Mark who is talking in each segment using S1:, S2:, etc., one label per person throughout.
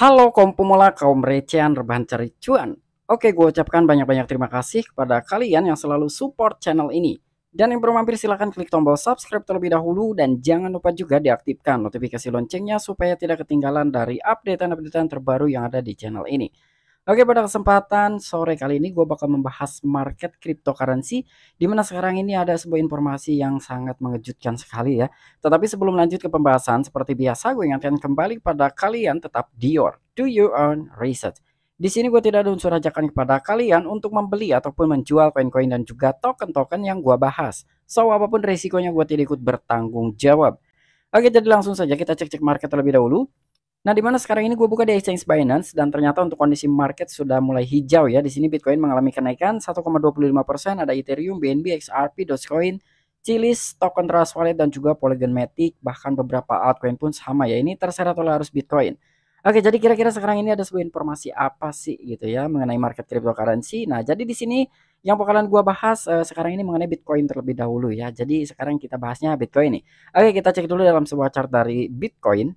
S1: Halo kaum pemula, kaum recehan, rebahan cari cuan. Oke, gue ucapkan banyak-banyak terima kasih kepada kalian yang selalu support channel ini. Dan yang belum mampir silahkan klik tombol subscribe terlebih dahulu dan jangan lupa juga diaktifkan notifikasi loncengnya supaya tidak ketinggalan dari update-update terbaru yang ada di channel ini. Oke, pada kesempatan sore kali ini gue bakal membahas market cryptocurrency di mana sekarang ini ada sebuah informasi yang sangat mengejutkan sekali ya. Tetapi sebelum lanjut ke pembahasan, seperti biasa gue ingatkan kembali pada kalian tetap Dior, do your own research. Di sini gue tidak ada unsur ajakan kepada kalian untuk membeli ataupun menjual koin-koin dan juga token-token yang gue bahas. So, apa pun resikonya gue tidak ikut bertanggung jawab. Oke, jadi langsung saja kita cek-cek market terlebih dahulu. Nah, di mana sekarang ini gue buka di exchange Binance dan ternyata untuk kondisi market sudah mulai hijau ya. Di sini Bitcoin mengalami kenaikan 1,25%, ada Ethereum, BNB, XRP, Dogecoin, Chilis, token Trust Wallet dan juga Polygon Matic, bahkan beberapa altcoin pun sama ya. Ini terseret oleh arus Bitcoin. Oke, jadi kira-kira sekarang ini ada sebuah informasi apa sih gitu ya mengenai market cryptocurrency. Nah, jadi di sini yang bakalan gua bahas uh, sekarang ini mengenai Bitcoin terlebih dahulu ya. Jadi sekarang kita bahasnya Bitcoin nih. Oke, kita cek dulu dalam sebuah chart dari Bitcoin.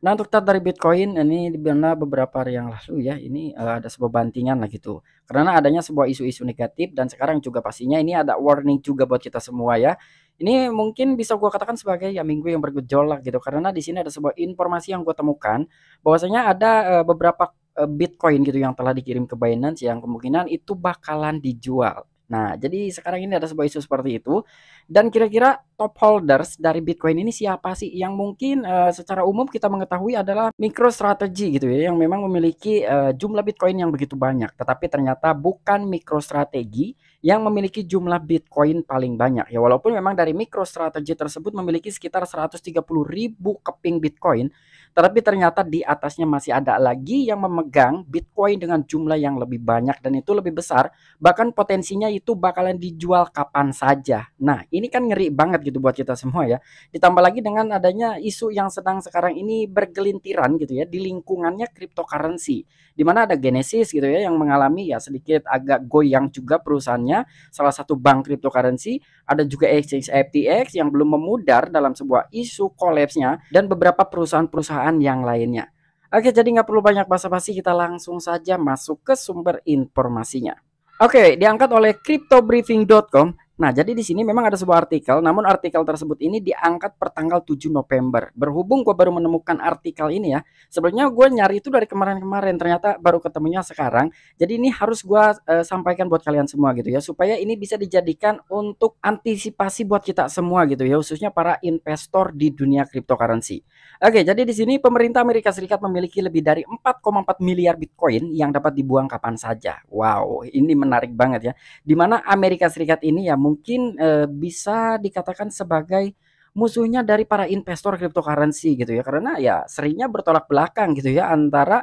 S1: Nah untuk chart dari Bitcoin ini di mana beberapa hari yang lalu ya ini uh, ada sebuah bantingan lah gitu. Karena adanya sebuah isu-isu negatif dan sekarang juga pastinya ini ada warning juga buat kita semua ya. Ini mungkin bisa gua katakan sebagai ya minggu yang bergejolak gitu karena di sini ada sebuah informasi yang gue temukan bahwasanya ada uh, beberapa uh, Bitcoin gitu yang telah dikirim ke Binance yang kemungkinan itu bakalan dijual. Nah, jadi sekarang ini ada sebuah isu seperti itu. Dan kira-kira top holders dari Bitcoin ini siapa sih? Yang mungkin uh, secara umum kita mengetahui adalah MicroStrategy gitu ya, yang memang memiliki uh, jumlah Bitcoin yang begitu banyak. Tetapi ternyata bukan MicroStrategy yang memiliki jumlah Bitcoin paling banyak. Ya walaupun memang dari MicroStrategy tersebut memiliki sekitar 130 ribu keping Bitcoin, tetapi ternyata di atasnya masih ada lagi yang memegang Bitcoin dengan jumlah yang lebih banyak dan itu lebih besar. Bahkan potensinya itu bakalan dijual kapan saja. Nah, ini kan ngeri banget gitu buat kita semua ya. Ditambah lagi dengan adanya isu yang sedang sekarang ini bergelintiran gitu ya di lingkungannya cryptocurrency. Di mana ada Genesis gitu ya yang mengalami ya sedikit agak goyang juga perusahaannya. Salah satu bank cryptocurrency, ada juga exchange FTX yang belum memudar dalam sebuah isu collapse-nya dan beberapa perusahaan-perusahaan perusahaan yang lainnya. Oke, jadi nggak perlu banyak basa-basi, kita langsung saja masuk ke sumber informasinya. Oke, diangkat oleh cryptobriefing.com Nah, jadi di sini memang ada sebuah artikel, namun artikel tersebut ini diangkat per tanggal 7 November. Berhubung gue baru menemukan artikel ini ya, sebenarnya gue nyari itu dari kemarin-kemarin, ternyata baru ketemunya sekarang. Jadi ini harus gue uh, sampaikan buat kalian semua gitu ya, supaya ini bisa dijadikan untuk antisipasi buat kita semua gitu ya, khususnya para investor di dunia cryptocurrency. Oke, jadi di sini pemerintah Amerika Serikat memiliki lebih dari 4,4 miliar Bitcoin yang dapat dibuang kapan saja. Wow, ini menarik banget ya. Di mana Amerika Serikat ini ya mungkin uh, bisa dikatakan sebagai musuhnya dari para investor cryptocurrency gitu ya karena ya seringnya bertolak belakang gitu ya antara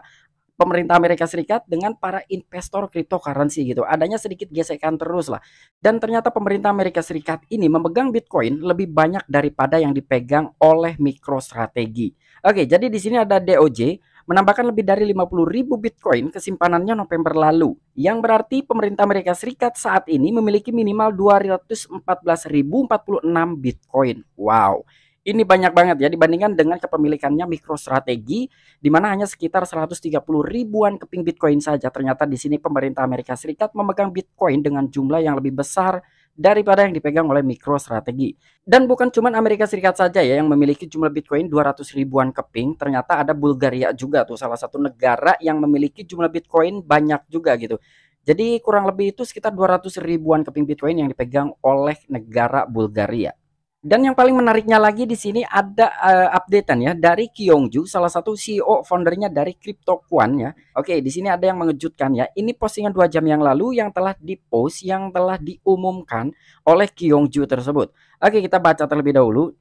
S1: pemerintah Amerika Serikat dengan para investor cryptocurrency gitu. Adanya sedikit gesekan terus lah. Dan ternyata pemerintah Amerika Serikat ini memegang Bitcoin lebih banyak daripada yang dipegang oleh MicroStrategy. Oke, jadi di sini ada DOJ menambahkan lebih dari 50 ribu Bitcoin kesimpanannya November lalu. Yang berarti pemerintah Amerika Serikat saat ini memiliki minimal 214.046 Bitcoin. Wow. Ini banyak banget ya dibandingkan dengan kepemilikannya MicroStrategy di mana hanya sekitar 130 ribuan keping Bitcoin saja. Ternyata di sini pemerintah Amerika Serikat memegang Bitcoin dengan jumlah yang lebih besar daripada yang dipegang oleh MicroStrategy. Dan bukan cuma Amerika Serikat saja ya yang memiliki jumlah Bitcoin 200 ribuan keping, ternyata ada Bulgaria juga tuh salah satu negara yang memiliki jumlah Bitcoin banyak juga gitu. Jadi kurang lebih itu sekitar 200 ribuan keping Bitcoin yang dipegang oleh negara Bulgaria. Dan yang paling menariknya lagi di sini ada uh, updatean ya dari Kyongju, salah satu CEO foundernya dari CryptoQuan ya. Oke, di sini ada yang mengejutkan ya. Ini postingan dua jam yang lalu yang telah dipost, yang telah diumumkan oleh Kyongju tersebut. Oke, kita baca terlebih dahulu.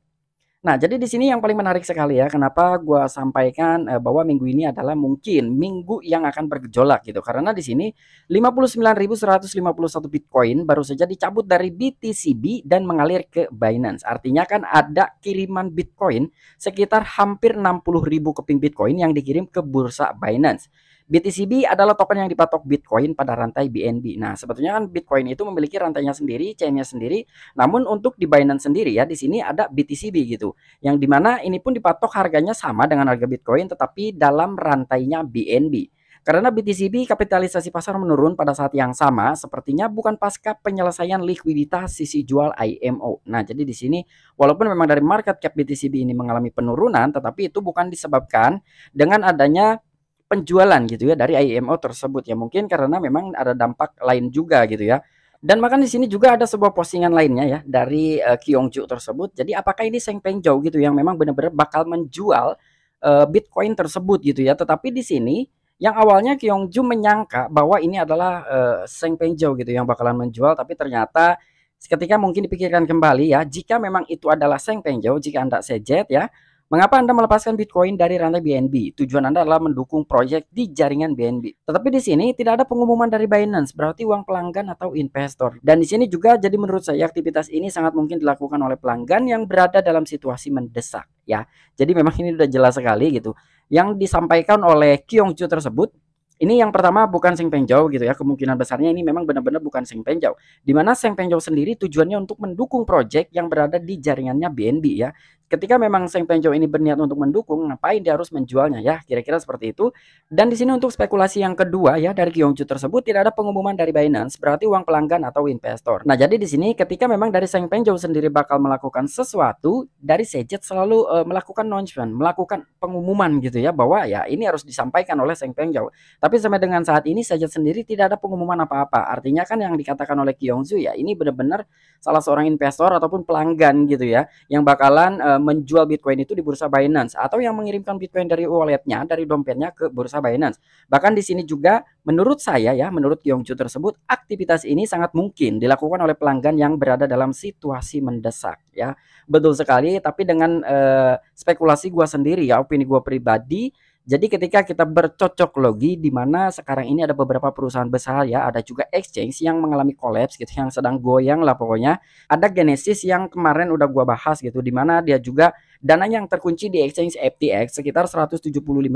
S1: Nah, jadi di sini yang paling menarik sekali ya, kenapa gua sampaikan uh, bahwa minggu ini adalah mungkin minggu yang akan bergejolak gitu. Karena di sini 59.151 Bitcoin baru saja dicabut dari BTCB dan mengalir ke Binance. Artinya kan ada kiriman Bitcoin sekitar hampir 60.000 keping Bitcoin yang dikirim ke bursa Binance. BTCB adalah token yang dipatok Bitcoin pada rantai BNB. Nah, sebetulnya kan Bitcoin itu memiliki rantainya sendiri, chainnya sendiri. Namun untuk di Binance sendiri ya, di sini ada BTCB gitu. Yang di mana ini pun dipatok harganya sama dengan harga Bitcoin, tetapi dalam rantainya BNB. Karena BTCB kapitalisasi pasar menurun pada saat yang sama, sepertinya bukan pasca penyelesaian likuiditas sisi jual IMO. Nah, jadi di sini walaupun memang dari market cap BTCB ini mengalami penurunan, tetapi itu bukan disebabkan dengan adanya penjualan gitu ya dari IMO tersebut ya mungkin karena memang ada dampak lain juga gitu ya. Dan bahkan di sini juga ada sebuah postingan lainnya ya dari uh, Kyongju tersebut. Jadi apakah ini Seng Pengjo gitu yang memang benar-benar bakal menjual uh, Bitcoin tersebut gitu ya. Tetapi di sini yang awalnya Kyongju menyangka bahwa ini adalah uh, Seng Pengjo gitu yang bakalan menjual tapi ternyata ketika mungkin dipikirkan kembali ya jika memang itu adalah Seng Pengjo jika Anda sejet ya Mengapa Anda melepaskan Bitcoin dari rantai BNB? Tujuan Anda adalah mendukung proyek di jaringan BNB. Tetapi di sini tidak ada pengumuman dari Binance, berarti uang pelanggan atau investor. Dan di sini juga jadi menurut saya aktivitas ini sangat mungkin dilakukan oleh pelanggan yang berada dalam situasi mendesak ya. Jadi memang ini sudah jelas sekali gitu. Yang disampaikan oleh Kyongju tersebut ini yang pertama bukan Seng Penjau gitu ya. Kemungkinan besarnya ini memang benar-benar bukan Seng Penjau. Di mana Seng Penjau sendiri tujuannya untuk mendukung proyek yang berada di jaringannya BNB ya ketika memang Seng Penjo ini berniat untuk mendukung, ngapain dia harus menjualnya ya? Kira-kira seperti itu. Dan di sini untuk spekulasi yang kedua ya dari Kyongju tersebut tidak ada pengumuman dari Binance, berarti uang pelanggan atau investor. Nah, jadi di sini ketika memang dari Seng Penjo sendiri bakal melakukan sesuatu, dari Sejet selalu uh, melakukan announcement, melakukan pengumuman gitu ya bahwa ya ini harus disampaikan oleh Seng Penjo. Tapi sampai dengan saat ini Sejet sendiri tidak ada pengumuman apa-apa. Artinya kan yang dikatakan oleh Kyongju ya ini benar-benar salah seorang investor ataupun pelanggan gitu ya yang bakalan uh, menjual Bitcoin itu di bursa Binance atau yang mengirimkan Bitcoin dari walletnya dari dompetnya ke bursa Binance. Bahkan di sini juga menurut saya ya, menurut Yongju tersebut aktivitas ini sangat mungkin dilakukan oleh pelanggan yang berada dalam situasi mendesak ya. Betul sekali, tapi dengan uh, spekulasi gua sendiri ya, opini gua pribadi jadi ketika kita bercocok logi di mana sekarang ini ada beberapa perusahaan besar ya, ada juga exchange yang mengalami collapse gitu, yang sedang goyang lah pokoknya. Ada Genesis yang kemarin udah gua bahas gitu, di mana dia juga dana yang terkunci di exchange FTX sekitar 175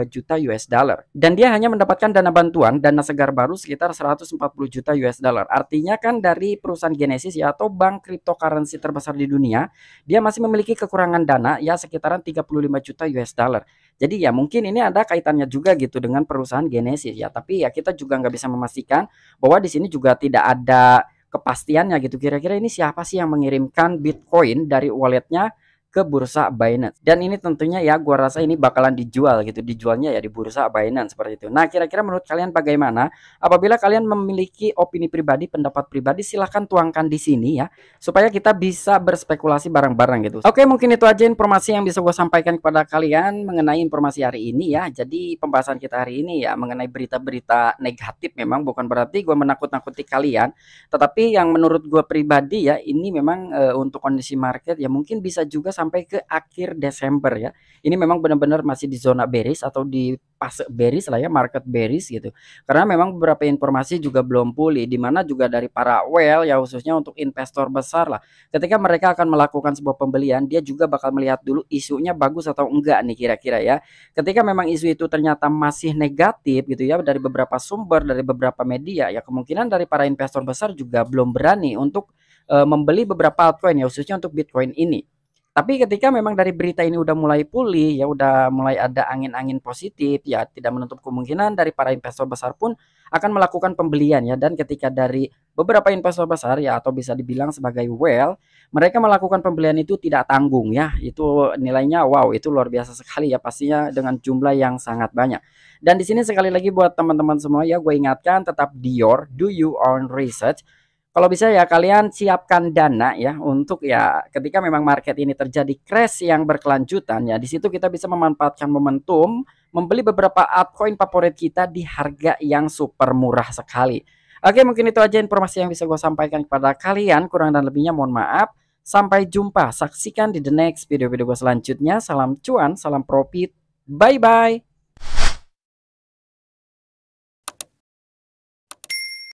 S1: juta US dollar. Dan dia hanya mendapatkan dana bantuan, dana segar baru sekitar 140 juta US dollar. Artinya kan dari perusahaan Genesis ya atau bank cryptocurrency terbesar di dunia, dia masih memiliki kekurangan dana ya sekitaran 35 juta US dollar. Jadi ya mungkin ini ada kaitannya juga gitu dengan perusahaan Genesis ya. Tapi ya kita juga nggak bisa memastikan bahwa di sini juga tidak ada kepastiannya gitu. Kira-kira ini siapa sih yang mengirimkan Bitcoin dari walletnya ke bursa Binance. Dan ini tentunya ya gua rasa ini bakalan dijual gitu, dijualnya ya di bursa Binance seperti itu. Nah, kira-kira menurut kalian bagaimana? Apabila kalian memiliki opini pribadi, pendapat pribadi silahkan tuangkan di sini ya supaya kita bisa berspekulasi bareng-bareng gitu. Oke, mungkin itu aja informasi yang bisa gue sampaikan kepada kalian mengenai informasi hari ini ya. Jadi pembahasan kita hari ini ya mengenai berita-berita negatif memang bukan berarti gue menakut-nakuti kalian, tetapi yang menurut gue pribadi ya ini memang e, untuk kondisi market ya mungkin bisa juga sampai ke akhir Desember ya. Ini memang benar-benar masih di zona bearish atau di fase bearish lah ya, market bearish gitu. Karena memang beberapa informasi juga belum pulih di mana juga dari para whale ya khususnya untuk investor besar lah. Ketika mereka akan melakukan sebuah pembelian, dia juga bakal melihat dulu isunya bagus atau enggak nih kira-kira ya. Ketika memang isu itu ternyata masih negatif gitu ya dari beberapa sumber, dari beberapa media ya kemungkinan dari para investor besar juga belum berani untuk uh, membeli beberapa altcoin ya khususnya untuk Bitcoin ini. Tapi ketika memang dari berita ini udah mulai pulih, ya udah mulai ada angin-angin positif, ya tidak menutup kemungkinan dari para investor besar pun akan melakukan pembelian ya. Dan ketika dari beberapa investor besar ya atau bisa dibilang sebagai whale, mereka melakukan pembelian itu tidak tanggung ya. Itu nilainya wow, itu luar biasa sekali ya pastinya dengan jumlah yang sangat banyak. Dan di sini sekali lagi buat teman-teman semua ya, gue ingatkan tetap Dior, do you own research kalau bisa ya kalian siapkan dana ya untuk ya ketika memang market ini terjadi crash yang berkelanjutan ya di situ kita bisa memanfaatkan momentum membeli beberapa altcoin favorit kita di harga yang super murah sekali. Oke mungkin itu aja informasi yang bisa gue sampaikan kepada kalian kurang dan lebihnya mohon maaf. Sampai jumpa saksikan di the next video-video gue selanjutnya. Salam cuan, salam profit. Bye bye.